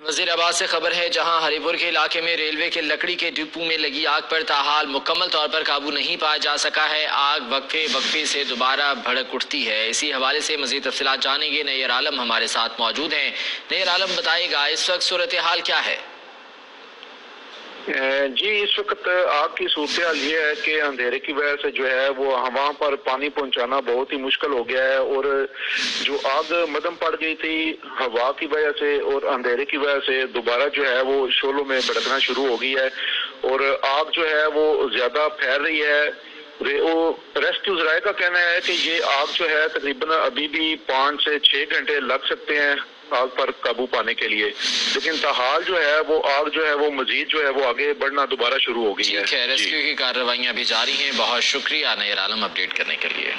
وزیر آباد سے خبر ہے، جہاں ہری پور کے علاقے میں ریلوے کے لکڑی کے ڈپو میں لگی آگ پر تاحال مکمل طور پر قابو نہیں پایا جا سکا ہے۔ آگ وقفے وقفے سے دوبارہ بھڑک اٹھتی ہے۔ اسی حوالے سے مزید تفصیلات جانیں گے۔ نیر عالم ہمارے ساتھ موجود ہیں۔ نیر عالم بتائے گا، اس وقت صورتحال کیا ہے؟ جی اس وقت آگ کی صورتحال یہ ہے کہ اندھیرے کی وجہ سے جو ہے وہ ہوا پر پانی پہنچانا بہت ہی مشکل ہو گیا ہے اور جو آگ مدم پڑ گئی تھی ہوا کی وجہ سے اور اندھیرے کی وجہ سے دوبارہ جو ہے وہ شولوں میں بڑکنا شروع ہو گئی ہے اور آگ جو ہے وہ زیادہ پھیل رہی ہے۔ ریسکیو ذرائع کا کہنا ہے کہ یہ آگ جو ہے تقریباً ابھی بھی پانچ سے چھ گھنٹے لگ سکتے ہیں۔ آگ پر قابو پانے کے لیے۔ لیکن تاحال جو ہے وہ آگ جو ہے وہ مزید جو ہے وہ آگے بڑھنا دوبارہ شروع ہو گئی ہے۔ ریسکیو کی کارروائیاں بھی جاری ہیں۔ بہت شکریہ نیر عالم اپڈیٹ کرنے کے لیے۔